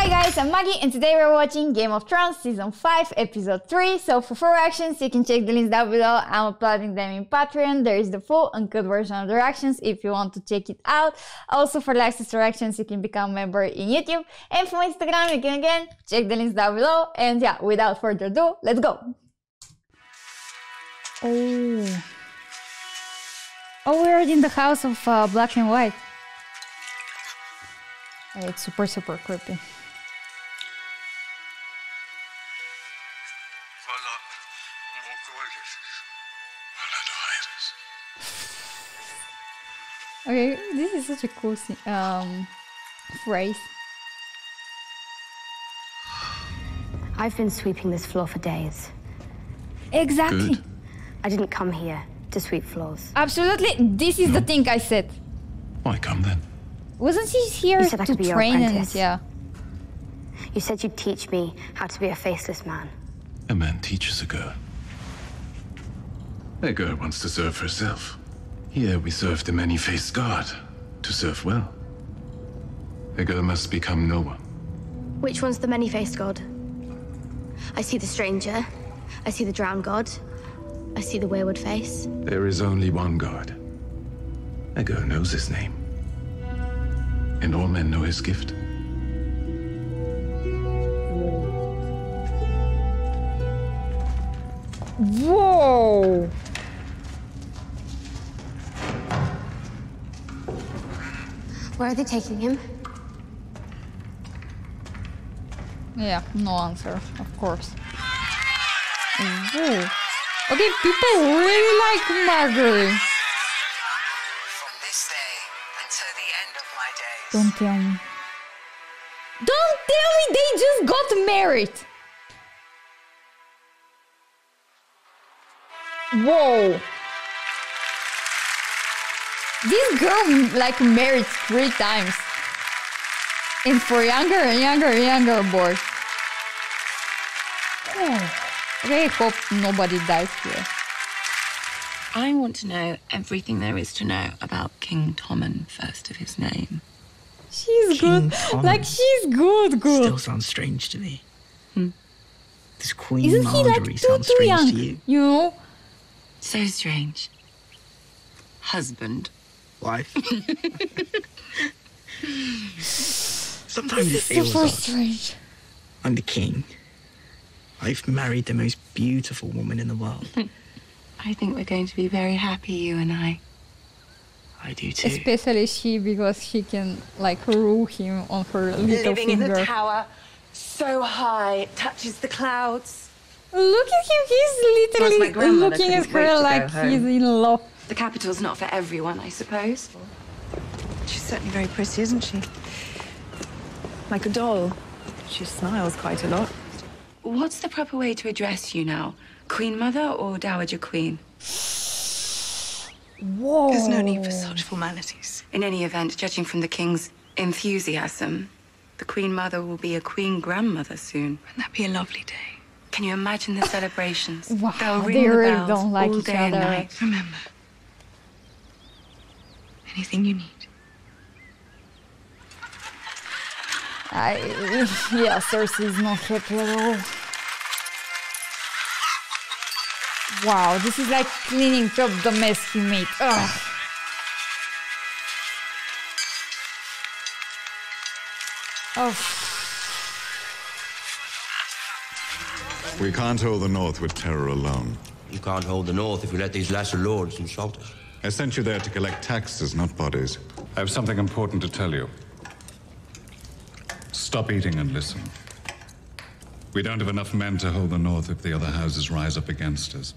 Hi guys, I'm Maggie and today we're watching Game of Thrones Season 5 Episode 3. So for full reactions you can check the links down below. I'm uploading them in Patreon. There is the full uncut version of the reactions if you want to check it out. Also for latest reactions you can become a member in YouTube. And for Instagram you can again check the links down below. And yeah, without further ado, let's go! Oh... Oh, we're in the house of uh, black and white. It's super, super creepy. Okay, this is such a cool um, phrase. I've been sweeping this floor for days. Exactly. Good. I didn't come here to sweep floors. Absolutely. This is the thing I said. Why come then? Wasn't he here You said I to could be your train and apprentice. yeah? You said you'd teach me how to be a faceless man. A man teaches a girl. A girl wants to serve herself. Here we serve the many-faced god. To serve well. A girl must become no one. Which one's the many-faced god? I see the stranger. I see the drowned god. I see the wayward face. There is only one god. A girl knows his name. And all men know his gift. Whoa! Where are they taking him? Yeah, no answer, of course. Whoa. Okay, people really like Margaery. From this day until the end of my days. Don't tell me. Don't tell me they just got married. Whoa. This girl like married three times. And for younger and younger and younger boys. Oh. Okay, I hope nobody dies here. I want to know everything there is to know about King Tommen, first of his name. She's King good. Tom. Like she's good, good. Still sounds strange to me. Hmm. This Queen Isn't he like too, sounds too strange young? to you. You know? So strange. Husband. Wife. Sometimes it Super feels odd. strange. I'm the king. I've married the most beautiful woman in the world. I think we're going to be very happy, you and I. I do too. Especially she because she can like rule him on her little Living in finger. the tower, so high, it touches the clouds. Look at him, he's literally looking at her like he's in love. The capital's not for everyone, I suppose. She's certainly very pretty, isn't she? Like a doll. She smiles quite a lot. What's the proper way to address you now? Queen Mother or Dowager Queen? Whoa. There's no need for such formalities. In any event, judging from the king's enthusiasm, the Queen Mother will be a Queen Grandmother soon. Wouldn't that be a lovely day? Can you imagine the celebrations? Wow, They'll ring they the really bells don't like all each day and night. Remember, anything you need. I, yeah, Cersei is not happy at all. Wow, this is like cleaning up the mess he made. Ugh. Oh, We can't hold the North with terror alone. You can't hold the North if you let these lesser lords insult us. I sent you there to collect taxes, not bodies. I have something important to tell you. Stop eating and listen. We don't have enough men to hold the North if the other houses rise up against us.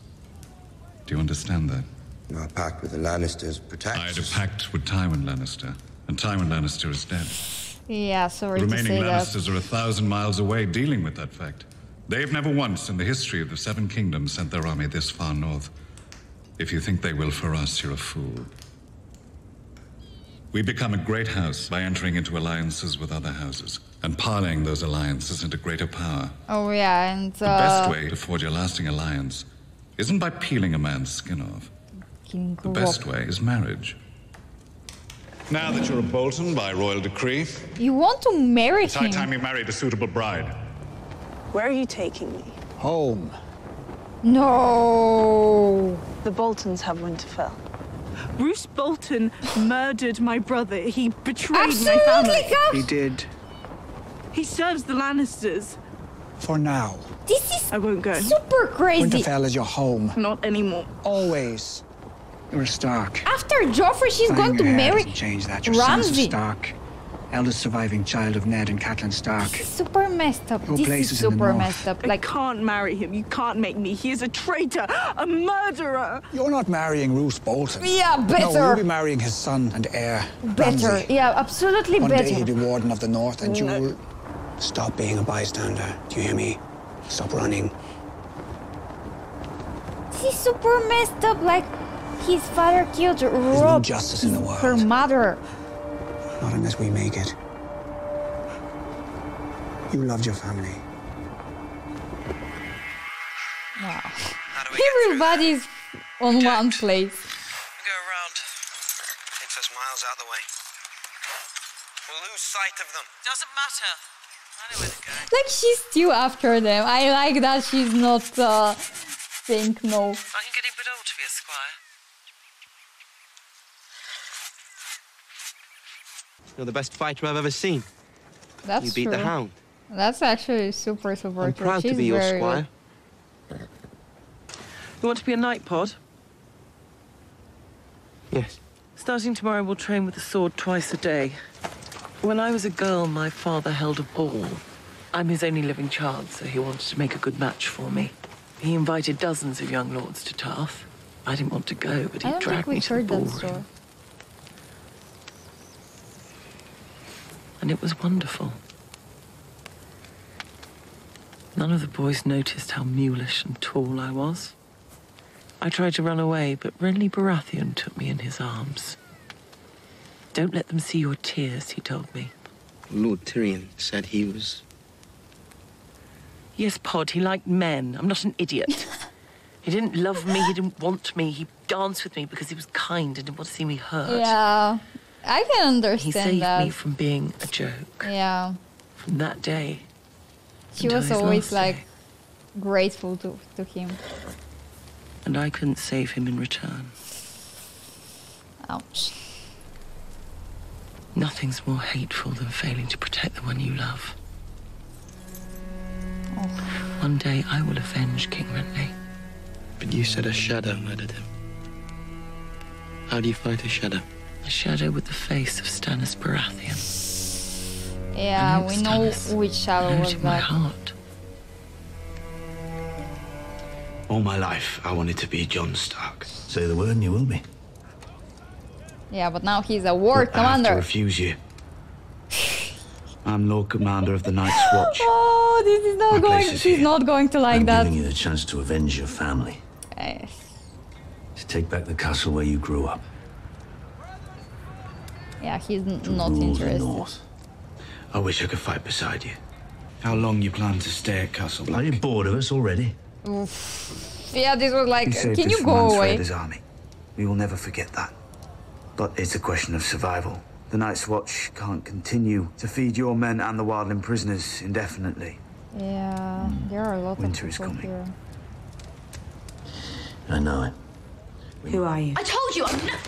Do you understand that? Our pact with the Lannisters protects I had a pact with Tywin Lannister, and Tywin Lannister is dead. yeah, The sorry to remaining say that. Lannisters are a thousand miles away dealing with that fact. They've never once in the history of the Seven Kingdoms sent their army this far north. If you think they will for us, you're a fool. We become a great house by entering into alliances with other houses and parlaying those alliances into greater power. Oh yeah, and The uh, best way to forge a lasting alliance isn't by peeling a man's skin off. The best way is marriage. Now that you're a Bolton by royal decree, You want to marry It's high time you married a suitable bride. Where are you taking me? Home. No. The Boltons have Winterfell. Roose Bolton murdered my brother. He betrayed my family. Cap. He did. He serves the Lannisters. For now. This is I won't go. super crazy. Winterfell is your home. Not anymore. Always. You're a Stark. After Joffrey, she's Flying going to marry change that. Your son's Ramsay. Stark. Eldest surviving child of Ned and Catelyn Stark. Super messed up. Your this place is is in the super north. messed up. I can't marry him. You can't make me. He is a traitor, a murderer. You're not marrying Roose Bolton. yeah, better. No, better. you'll be marrying his son and heir. better. Ramsay. Yeah, absolutely One better. day he'll be Warden of the North, and No. you'll uh, stop being a bystander. Do you hear me? Stop running. This is super messed up. Like, his father killed Robb, justice in the world. her mother. Not unless we make it. You loved your family. Wow. How do we get through Everybody's on one place. We go around. Takes us miles out the way. We'll lose sight of them. Doesn't matter. I know where they're going. Like, she's still after them. I like that she's not uh, saying no. Aren't you getting a bit old to be a squire? You're the best fighter I've ever seen. That's you beat true. the hound. That's actually super, super I'm true. proud She's to be your very squire. You want to be a knight pod? Yes. Starting tomorrow, we'll train with the sword twice a day. When I was a girl, my father held a ball. I'm his only living child, so he wanted to make a good match for me. He invited dozens of young lords to Tarth. I didn't want to go, but I he don't dragged think me we to the heard that ballroom. story. And it was wonderful. None of the boys noticed how mulish and tall I was. I tried to run away, but Renly Baratheon took me in his arms. Don't let them see your tears, he told me. Lord Tyrion said he was. Yes, Pod, he liked men. I'm not an idiot. he didn't love me, he didn't want me. He danced with me because he was kind and didn't want to see me hurt. Yeah, I can understand He understand saved that. me from being a joke. yeah, From that day. she was always like day. grateful to, to him. And I couldn't save him in return. Ouch. Nothing's more hateful than failing to protect the one you love. Oh. One day I will avenge King Renly. But you said a shadow murdered him. How do you fight a shadow? A shadow with the face of Stannis Baratheon. Yeah, we it's know which shadow I know was it in my heart. All my life, I wanted to be Jon Stark. Say the word and you will be. Yeah, but now he's a war But I have to refuse you. I'm Lord Commander of the Night's Watch. Oh, this is not My going. place is She's here. not going to like I'm that. giving you the chance to avenge your family. Yes. To take back the castle where you grew up. Yeah, he's n- To not rule the interested. North. I wish I could fight beside you. How long you plan to stay at Castle Black? Are you bored of us already? Oof. Yeah, this was like, You saved can us you from go away? Mance Rayder's army. We will never forget that. But it's a question of survival. The Night's Watch can't continue to feed your men and the wildling prisoners indefinitely. Yeah, there are a lot Winter of is coming. here. I know it. Who are you? I told you I'm not.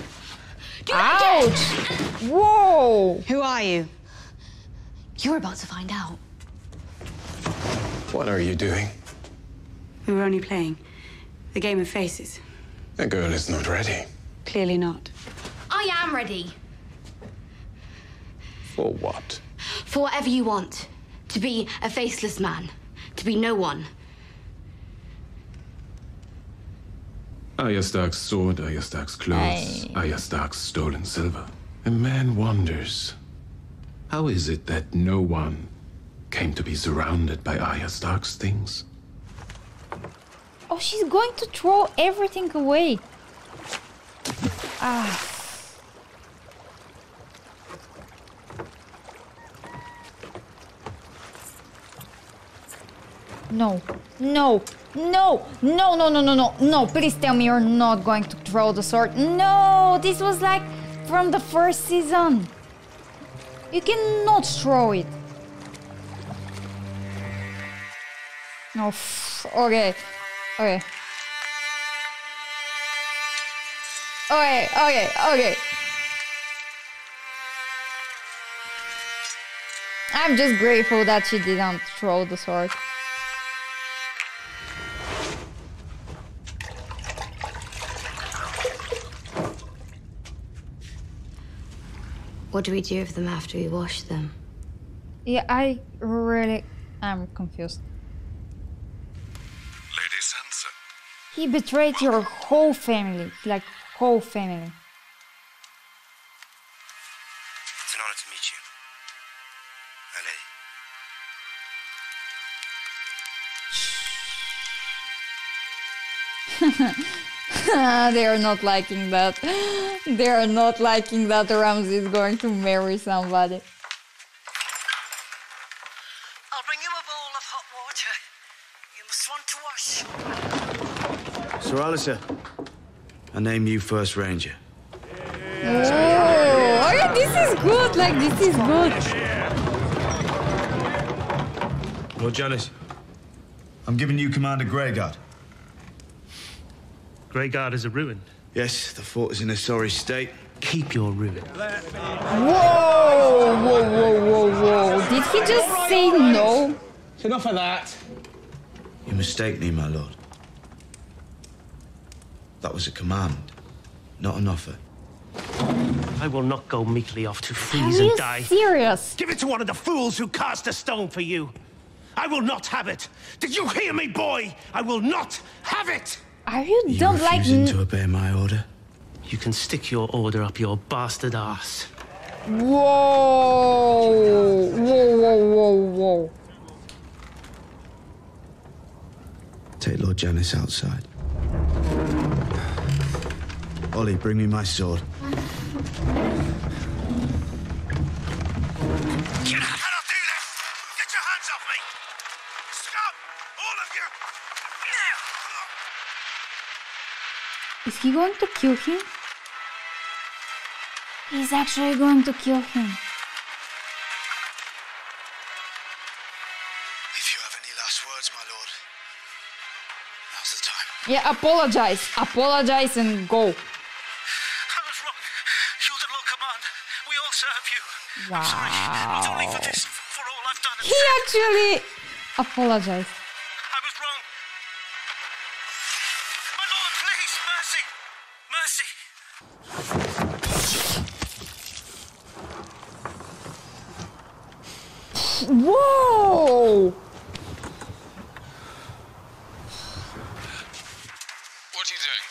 Ouch! Whoa! Who are you? You're about to find out. What are you doing? We were only playing the game of faces. The girl is not ready. Clearly not. I am ready For what? for whatever you want. To be a faceless man. To be no one. Arya Stark's sword, Arya Stark's clothes, Aye. Arya Stark's stolen silver. A man wonders, how is it that no one came to be surrounded by Arya Stark's things? Oh, she's going to throw everything away. Ah. No, no, no, no, no, no, no, no, no. Please tell me you're not going to throw the sword. No, this was like from the first season. You cannot throw it. No, f- okay, okay. Okay, okay, okay. I'm just grateful that she didn't throw the sword. What do we do with them after we wash them? Yeah, I really am confused. Lady Sansa. He betrayed your whole family, like whole family. It's an honor to meet you. My lady. they are not liking that. They are not liking that Ramsay is going to marry somebody. I'll bring you a bowl of hot water. You must want to wash. Sir Alliser, I name you First Ranger. Oh, oh okay, this is good. Like this is good. Lord Janos, I'm giving you command of Greyguard. Greyguard is a ruin. Yes, the fort is in a sorry state. Keep your ruin. Whoa, whoa, whoa, whoa, whoa! Did he just say no? Enough of that. You mistake me, my lord. That was a command, not an offer. I will not go meekly off to Are freeze you and die. serious? Give it to one of the fools who cast a stone for you. I will not have it. Did you hear me, boy? I will not have it. Are you, You don't like refusing to obey my order? You can stick your order up your bastard ass. Whoa! Whoa, whoa, whoa, whoa. Take Lord Janos outside. Ollie, bring me my sword. Is he going to kill him? He's actually going to kill him. If you have any last words, my lord, now's the time. Yeah, apologize. Apologize and go. I was wrong. You're the Lord Command. We all serve you. Wow. Only for this, for all I've done. He actually apologized. Whoa! What are you doing?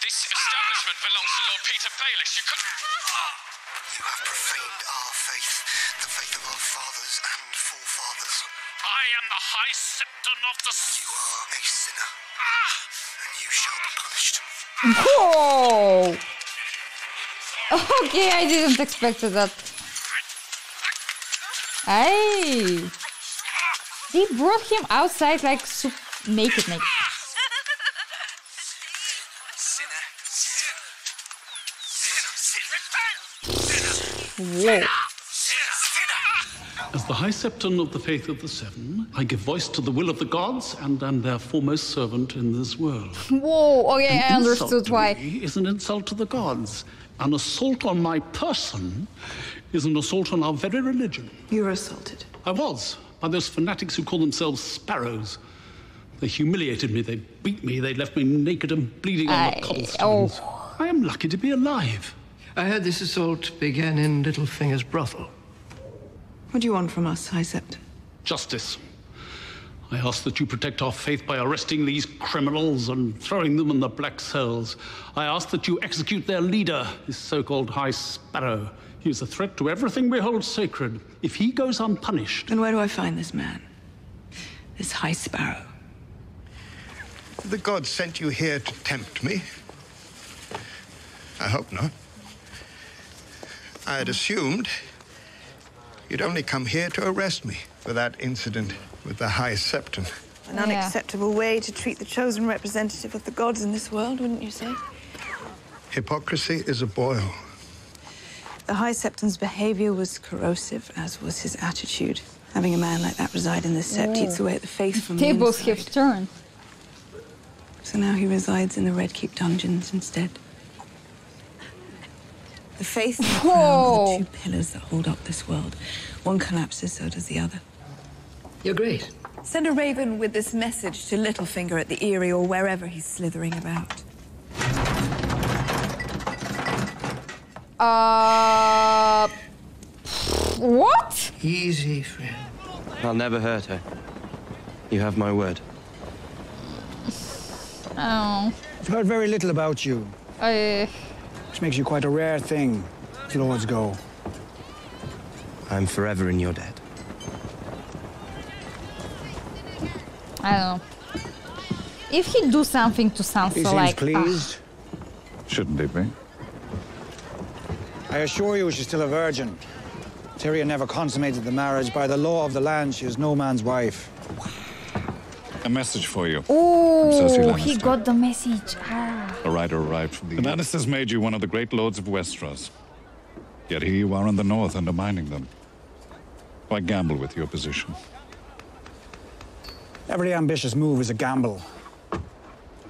This establishment belongs to Lord Petyr Baelish. You could. You have profaned our faith, the faith of our fathers and forefathers. I am the High Septon of the. You are a sinner, ah! and you shall be punished. Whoa! Okay, I didn't expect that. Hey! They brought him outside like sup- naked, naked. Whoa. As the High Septon of the Faith of the Seven, I give voice to the will of the gods and am their foremost servant in this world. Whoa, okay, I An insult understood to why. is an insult to the gods. An assault on my person is an assault on our very religion. You were assaulted. I was, by those fanatics who call themselves sparrows. They humiliated me, they beat me, they left me naked and bleeding on I- the cobblestones. oh. I am lucky to be alive. I heard this assault began in Littlefinger's brothel. What do you want from us, High Septon? Justice. I ask that you protect our faith by arresting these criminals and throwing them in the black cells. I ask that you execute their leader, this so called High Sparrow. He is a threat to everything we hold sacred. If he goes unpunished. Then where do I find this man? This High Sparrow. The gods sent you here to tempt me. I hope not. I had assumed you'd only come here to arrest me for that incident with the High Septon. An unacceptable way to treat the chosen representative of the gods in this world, wouldn't you say? Hypocrisy is a boil. The High Septon's behavior was corrosive, as was his attitude. Having a man like that reside in the Sept Oh. eats away at the faith from the Tables inside. have turned. So now he resides in the Red Keep dungeons instead. The faith and the crown are the two pillars that hold up this world. One collapses, so does the other. You're great. Send a raven with this message to Littlefinger at the Eyrie or wherever he's slithering about. Uh, what? Easy, friend. I'll never hurt her. You have my word. Oh, I've heard very little about you, I, which makes you quite a rare thing, as lords go. I'm forever in your debt. I don't know. If he do something to Sansa, He seems like, ah, pleased. Shouldn't he be? I assure you she's still a virgin. Tyrion never consummated the marriage. By the law of the land, she is no man's wife. A message for you. oh, Cersei he got the message. Ah. A rider arrived from the. The Lannisters made you one of the great lords of Westeros. Yet here you are in the north undermining them. Why gamble with your position? Every ambitious move is a gamble.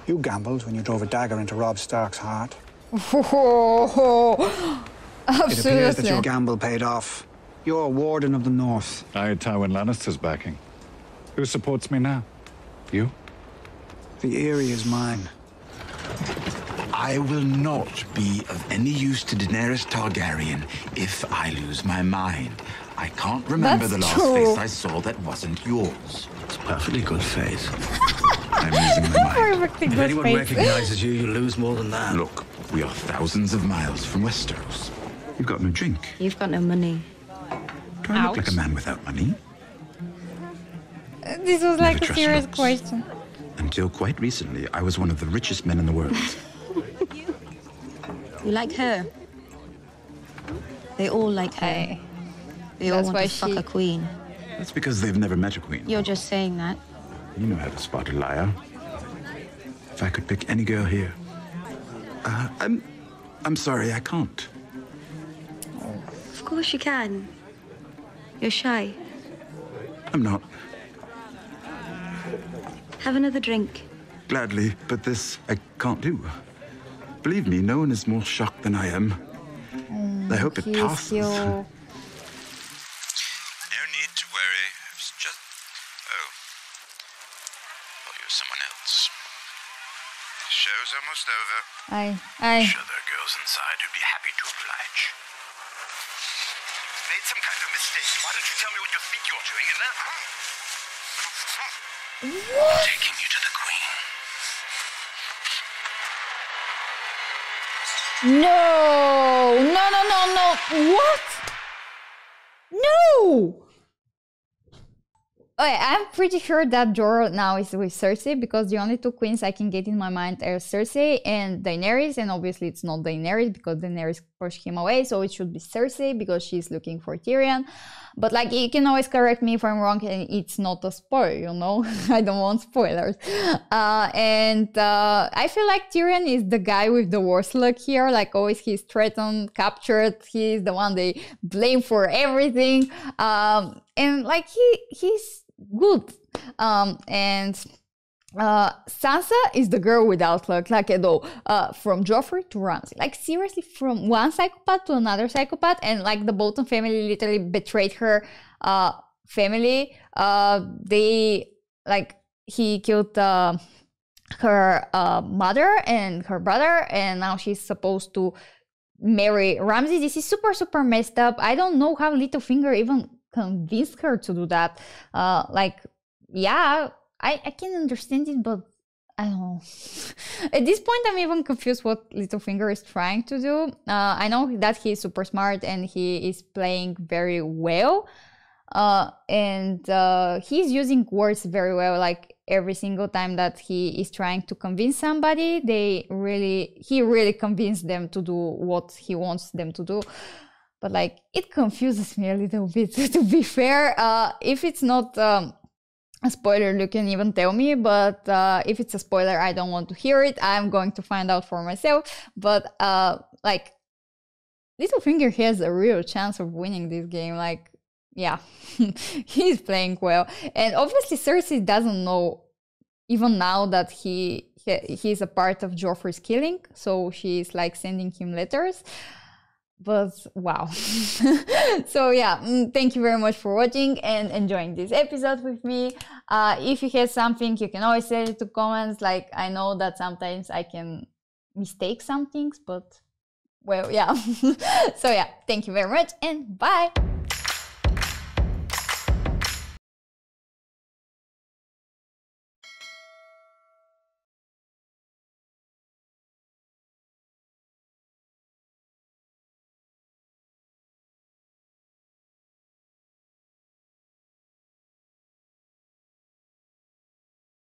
You gambled when you drove a dagger into Robb Stark's heart. Absolutely. It appears that Absolutely. your gamble paid off. You're Warden of the North. I had Tywin Lannister's backing. Who supports me now? You? The Eyrie is mine. I will not be of any use to Daenerys Targaryen if I lose my mind. I can't remember That's the last true. face I saw that wasn't yours. It's perfectly good face. I'm losing my mind. Perfectly If good anyone faith. recognizes you, you lose more than that. Look, we are thousands of miles from Westeros. You've got no drink. You've got no money. Do I look like a man without money? Uh, this was like Never a trust serious looks. question. Until quite recently, I was one of the richest men in the world. You like her. They all like her. They all That's want why to fuck she- a queen. That's because they've never met a queen. You're just saying that. You know how to spot a liar. If I could pick any girl here. Uh, I'm. I'm sorry, I can't. Of course you can. You're shy. I'm not. Have another drink. Gladly, but this I can't do. Believe me, no one is more shocked than I am. I hope it He's passes. still- No need to worry. It's just. Oh. Thought you were someone else. The show's almost I, I. Sure, there are girls inside who'd be happy to oblige. Made some kind of mistake. Why don't you tell me what you think you're doing and then. What? Taking you to the queen. No, no, no, no, no. What? No. Okay, I'm pretty sure that Jorah now is with Cersei because the only two queens I can get in my mind are Cersei and Daenerys, and obviously it's not Daenerys because Daenerys pushed him away, so it should be Cersei because she's looking for Tyrion. But like, you can always correct me if I'm wrong, and it's not a spoiler, you know. I don't want spoilers. Uh, and uh, I feel like Tyrion is the guy with the worst luck here. Like, always he's threatened, captured. He's the one they blame for everything. Um, and like, he he's good. Um, and uh, Sansa is the girl without luck, like at all. Uh, from Joffrey to Ramsay, like seriously, from one psychopath to another psychopath, and like the Bolton family literally betrayed her uh, family. Uh, they like he killed uh, her uh, mother and her brother, and now she's supposed to marry Ramsay. This is super super messed up. I don't know how Littlefinger even convinced her to do that. Uh, like, yeah, I I can understand it, but I don't know. At this point, I'm even confused what Littlefinger is trying to do. Uh, I know that he's super smart and he is playing very well. Uh, and uh, he's using words very well. Like every single time that he is trying to convince somebody, they really, he really convinced them to do what he wants them to do. But like, it confuses me a little bit. to be fair, uh, if it's not. Um, a spoiler you can even tell me but uh, if it's a spoiler i don't want to hear it i'm going to find out for myself but uh, like Littlefinger has a real chance of winning this game. Like, yeah, he's playing well. And obviously, Cersei doesn't know even now that he, he he's a part of Joffrey's killing. So she's like sending him letters. But wow. so yeah, mm, thank you very much for watching and enjoying this episode with me. Uh, if you have something, you can always say it to comments. Like I know that sometimes I can mistake some things, but well, yeah. so yeah, thank you very much and bye.